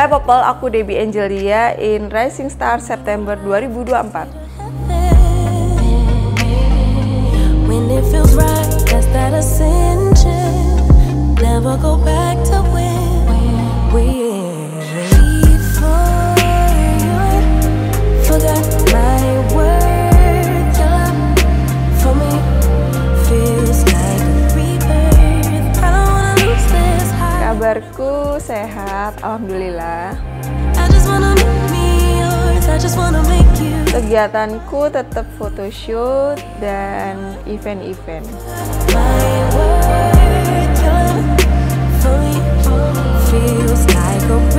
Hai Popol, aku Debbie Angelia in Rising Star September 2024. Kabarku sehat, alhamdulillah. Kegiatanku tetap photoshoot dan event-event. Feels like a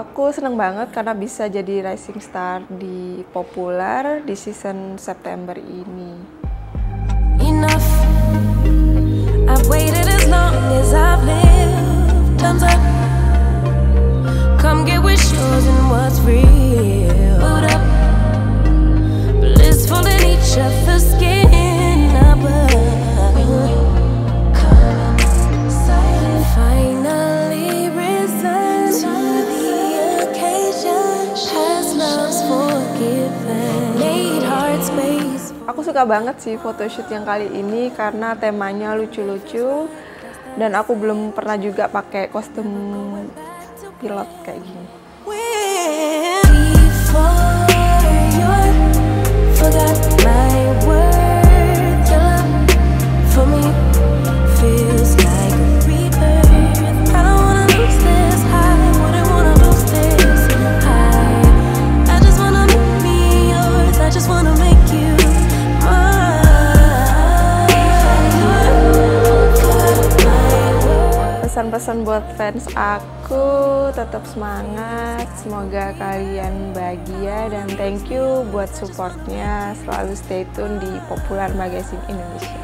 Aku seneng banget karena bisa jadi rising star di populer di season September ini. enough. I've waited as long as I've Aku suka banget sih photoshoot yang kali ini karena temanya lucu-lucu dan aku belum pernah juga pakai kostum pilot kayak gini. Pesan-pesan buat fans aku tetap semangat, semoga kalian bahagia dan thank you buat supportnya. Selalu stay tune di Popular Magazine Indonesia.